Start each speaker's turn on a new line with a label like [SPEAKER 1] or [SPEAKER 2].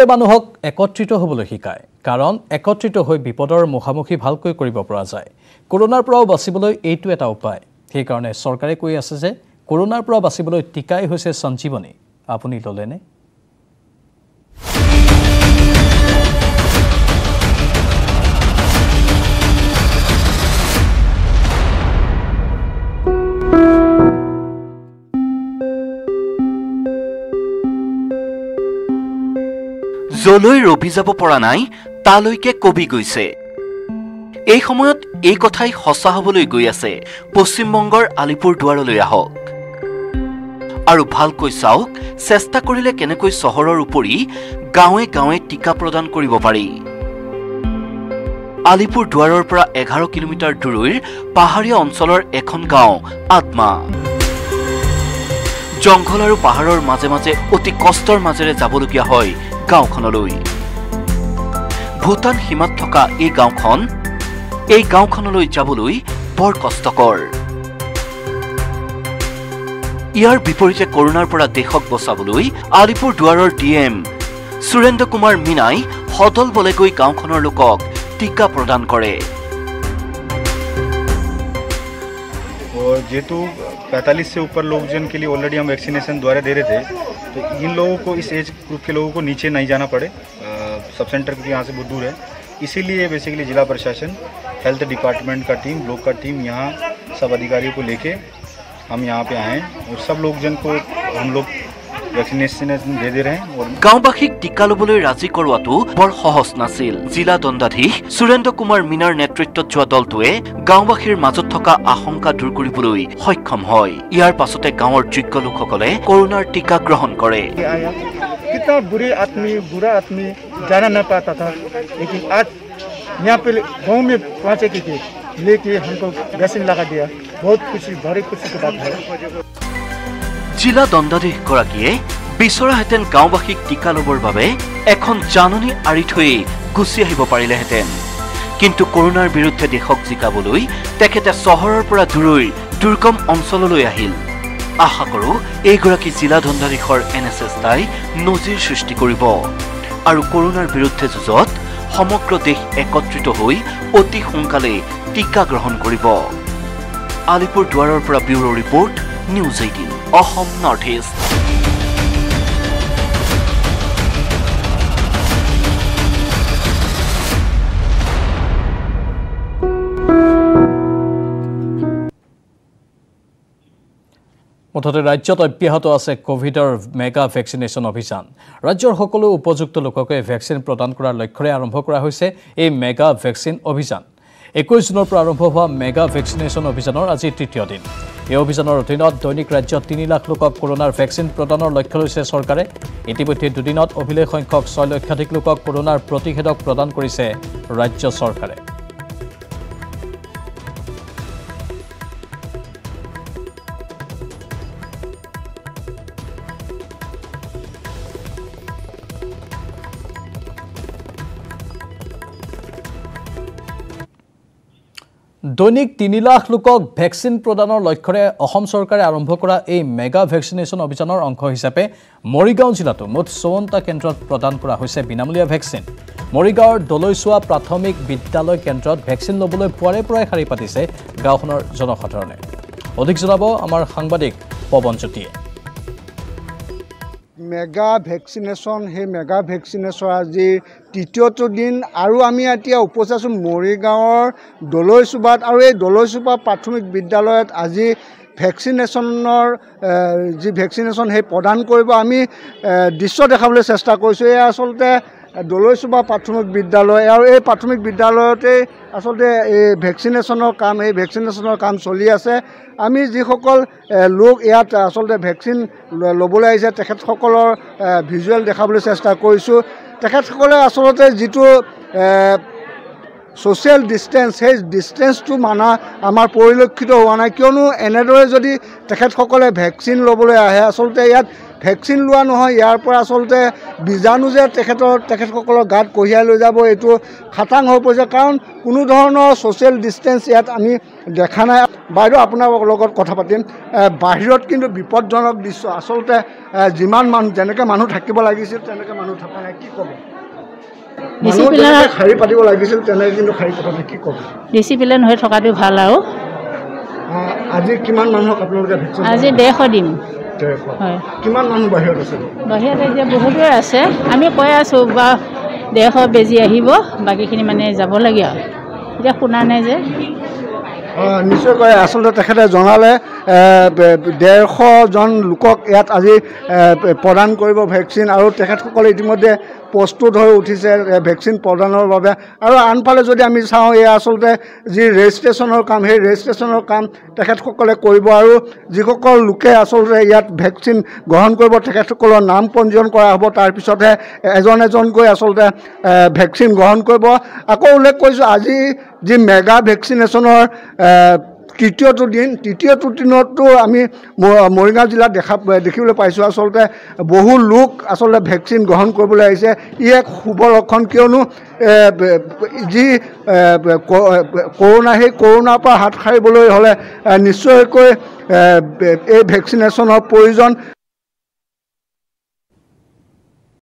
[SPEAKER 1] ভাগৱতে মানুহক একত্ৰিত হ'বলৈ শিকায় কাৰণ একত্ৰিত হৈ বিপদৰ মুখামুখি ভালকৈ কৰিব পৰা যায়। কৰোণাৰ পৰাও বাচিবলৈ এইটো এটা উপায়। সেইকাৰণে চৰকাৰে কৈ আছে যে কৰোণাৰ পৰা বাচিবলৈ টীকাই হৈছে সঞ্জীৱনী। আপুনি ল'লেনে?
[SPEAKER 2] যলৈ ৰবি যাব পৰা নাই তালৈকে কবি গৈছে। এই সময়ত এই কথাই সঁচা হবলৈ গৈ আছে পশ্চিমবংগৰ আলিপুৰ দুৱাৰলৈ আহক। আৰু ভালকৈ চাওক চেষ্টা কৰিলে কেনেকৈ চহৰৰ উপৰি গাঁৱে গাঁৱে টীকা প্ৰদান কৰিব পাৰি। আলিপুৰ দুৱাৰৰ পৰা এঘাৰ কিলোমিটাৰ দূৰৈৰ পাহাৰীয়া অঞ্চলৰ এখন গাঁও আত্মা। জংঘল আৰু পাহাৰৰ মাজে মাজে অতি কষ্টৰ মাজেৰে যাবলগীয়া হয় গাঁওখনলৈ ভূটান সীমাত থকা এই গাঁওখন এই গাঁওখনলৈ যাবলৈ বৰ কষ্টকৰ ইয়াৰ বিপৰীতে কৰোণাৰ পৰা দেশক বচাবলৈ আলিপুৰ দুৱাৰৰ ডি এম সুৰেন্দ্ৰ কুমাৰ মীনাই সদল বলে গৈ গাঁওখনৰ লোকক টীকা প্ৰদান কৰে
[SPEAKER 3] और जेतु 45 से ऊपर लोग जन के लिए ऑलरेडी हम वैक्सीनेशन द्वारा दे रहे थे तो इन लोगों को, इस एज ग्रुप के लोगों को नीचे नहीं जाना पड़े। सब सेंटर क्योंकि यहाँ से बहुत दूर है। इसीलिए बेसिकली जिला प्रशासन हेल्थ डिपार्टमेंट का टीम ब्लॉक का टीम यहाँ सब अधिकारियों को लेके हम यहाँ पे आए हैं। और सब लोग जन को हम लोग वैक्सीनेशन दे दे रहे हैं और
[SPEAKER 2] গাঁওবাসীক টীকা ল'বলৈ ৰাজি কৰোৱাটো বৰ সহজ নাছিল জিলা দণ্ডাধীশ সুৰেন্দ্ৰ কুমাৰ মীনাৰ নেতৃত্বত যোৱা দলটোৱে গাঁওবাসীৰ মাজত থকা আশংকা দূৰ কৰিবলৈ সক্ষম হয় ইয়াৰ পাছতে গাঁৱৰ যোগ্য লোকসকলে কৰোণাৰ টীকা গ্ৰহণ কৰে
[SPEAKER 4] आया कितना बुरे आदमी बुरा आदमी जाना न पाता था लेकिन आज यहाँ पे गांव में पहुँचे के थे लेके हमको वैक्सीन लगा दिया बहुत खुशी बड़ी खुशी की बात है
[SPEAKER 2] জিলা দণ্ডাধীশগৰাকীয়ে বিচৰাহেঁতেন গাঁওবাসীক টীকা ল'বৰ বাবে এখন জাননী আঁৰি থৈয়ে গুচি আহিব পাৰিলেহেঁতেন। কিন্তু কৰোণাৰ বিৰুদ্ধে দেশক জিকাবলৈ তেখেতে চহৰৰ পৰা দূৰৈৰ দুৰ্গম অঞ্চললৈ আহিল। আশা কৰোঁ এইগৰাকী জিলা দণ্ডাধীশৰ এনে চেষ্টাই নজিৰ সৃষ্টি কৰিব। আৰু কৰোণাৰ বিৰুদ্ধে যুঁজত সমগ্ৰ দেশ একত্ৰিত হৈ অতি সোনকালে টীকা গ্ৰহণ কৰিব। আলিপুৰ দুৱাৰৰ পৰা bureau' report news eighteen north east
[SPEAKER 1] মুঠতে ৰাজ্যত অব্যাহত আছে কভিডৰ মেগা ভেকচিনেশ্যন অভিযান। ৰাজ্যৰ সকলো উপযুক্ত লোককে ভেকচিন প্ৰদান কৰাৰ লক্ষ্যৰে আৰম্ভ কৰা হৈছে এই মেগা ভেকচিন অভিযান। একৈছ জুনৰ পৰা আৰম্ভ হোৱা মেগা ভেকচিনেশ্যন অভিযানৰ আজি তৃতীয় দিন। এই অভিযানৰ অধীনত দৈনিক ৰাজ্যত তিনি লাখ লোকক কৰোণাৰ ভেকচিন প্ৰদানৰ লক্ষ্য লৈছে চৰকাৰে। ইতিমধ্যে দুদিনত অভিলেখ সংখ্যক ছয় লক্ষাধিক লোকক কৰোণাৰ প্ৰতিষেধক প্ৰদান কৰিছে ৰাজ্য চৰকাৰে। দৈনিক তিনি লাখ লোকক ভেকচিন প্ৰদানৰ লক্ষ্যৰে অসম চৰকাৰে আৰম্ভ কৰা এই মেগা ভেকচিনেশ্যন অভিযানৰ অংশ হিচাপে মৰিগাঁও জিলাতো মুঠ চৌৱন্নটা কেন্দ্ৰত প্ৰদান কৰা হৈছে বিনামূলীয়া ভেকচিন। মৰিগাঁৱৰ দলৈচোৱা প্ৰাথমিক বিদ্যালয় কেন্দ্ৰত ভেকচিন ল'বলৈ পুৱাৰে পৰাই শাৰী পাতিছে গাঁওখনৰ জনসাধাৰণে। অধিক জনাব আমাৰ সাংবাদিক পৱন জ্যোতিয়ে।
[SPEAKER 4] মেগা ভেকচিনেশ্যন সেই মেগা ভেকচিনেশ্যন আজি তৃতীয়টো দিন আৰু আমি এতিয়া উপস্থিত আছোঁ মৰিগাঁৱৰ দলৈচুবাত আৰু এই দলৈচুবা প্ৰাথমিক বিদ্যালয়ত আজি ভেকচিনেশ্যনৰ যি ভেকচিনেশ্যন সেই প্ৰদান কৰিব আমি দৃশ্য দেখাবলৈ চেষ্টা কৰিছোঁ। এই আচলতে দলৈচুবা প্ৰাথমিক বিদ্যালয় আৰু এই প্ৰাথমিক বিদ্যালয়তেই আচলতে এই ভেকচিনেশ্যনৰ কাম এই ভেকচিনেশ্যনৰ কাম চলি আছে। আমি যিসকল লোক ইয়াত আচলতে ভেকচিন ল'বলৈ আহিছে তেখেতসকলৰ ভিজুৱেল দেখাবলৈ চেষ্টা কৰিছোঁ। তেখেতসকলে আচলতে যিটো ছ'চিয়েল ডিষ্টেঞ্চ সেই ডিষ্টেঞ্চটো মানা আমাৰ পৰিলক্ষিত হোৱা নাই। কিয়নো এনেদৰে যদি তেখেতসকলে ভেকচিন ল'বলৈ আহে আচলতে ইয়াত ভেকচিন লোৱা নহয় ইয়াৰ পৰা আচলতে বীজাণু যে তেখেতৰ তেখেতসকলৰ গাত কঢ়িয়াই লৈ যাব এইটো খাটাং হৈ পৰিছে। কাৰণ কোনো ধৰণৰ ছ'চিয়েল ডিষ্টেঞ্চ ইয়াত আমি দেখা নাই। বাইদেউ আপোনাৰ লগত কথা পাতিম। বাহিৰত কিন্তু বিপদজনক দৃশ্য। আচলতে যিমান মানুহ যেনেকৈ মানুহ থাকিব লাগিছিল তেনেকৈ মানুহ থকা নাই। কি ক'ব? শাৰী পাতিব লাগিছিল তেনেকৈ কিন্তু শাৰী নাই কি ক'ব?
[SPEAKER 5] ডিচিপ্লিন হৈ থকাটো ভাল আৰু।
[SPEAKER 4] আজি কিমান মানুহক আপোনালোকে ভেকচিন
[SPEAKER 5] আজি ডেৰশ দিম।
[SPEAKER 4] ডেৰশ।
[SPEAKER 5] হয়।
[SPEAKER 4] কিমান মানুহ বাহিৰত আছে?
[SPEAKER 5] বাহিৰত এতিয়া বহুতৰে আছে। আমি কৈ আছোঁ বা ডেৰশ বেজি আহিব বাকীখিনি মানে যাব লাগে আৰু। এতিয়া শুনা নাই যে।
[SPEAKER 4] নিশ্চয়কৈ আচলতে তেখেতে জনালে ডেৰশজন লোকক ইয়াত আজি প্ৰদান কৰিব ভেকচিন আৰু তেখেতসকলে ইতিমধ্যে প্ৰস্তুত হৈ উঠিছে ভেকচিন প্ৰদানৰ বাবে। আৰু আনফালে যদি আমি চাওঁ এয়া আচলতে যি ৰেজিষ্ট্ৰেশ্যনৰ কাম সেই ৰেজিষ্ট্ৰেশ্যনৰ কাম তেখেতসকলে কৰিব আৰু যিসকল লোকে আচলতে ইয়াত ভেকচিন গ্ৰহণ কৰিব তেখেতসকলৰ নাম পঞ্জীয়ন কৰা হ'ব তাৰপিছতহে এজন এজনকৈ আচলতে ভেকচিন গ্ৰহণ কৰিব। আকৌ উল্লেখ কৰিছোঁ আজি যি মেগা ভেকচিনেশ্যনৰ তৃতীয়টো দিন তৃতীয়টো দিনতো আমি মৰিগাঁও জিলাত দেখা দেখিবলৈ পাইছোঁ। আচলতে বহু লোক আচলতে ভেকচিন গ্ৰহণ কৰিবলৈ আহিছে। ই এক শুভ লক্ষণ কিয়নো যি কৰোণা সেই কৰোণাৰ পৰা হাত সাৰিবলৈ হ'লে নিশ্চয়কৈ এই ভেকচিনেশ্যনৰ প্ৰয়োজন।